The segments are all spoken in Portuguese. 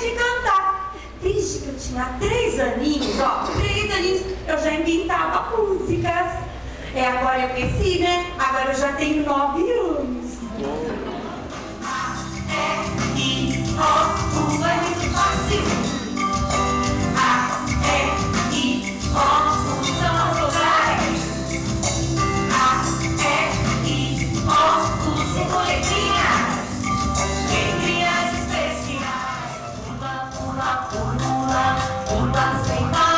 de cantar. Desde que eu tinha três aninhos, ó, três aninhos, eu já inventava músicas. É, agora eu cresci, né? Agora eu já tenho nove anos. A, e, ó. pula, pula.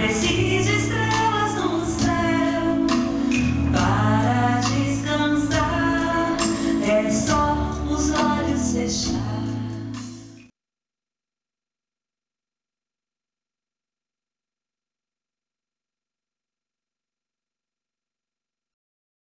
Porque sí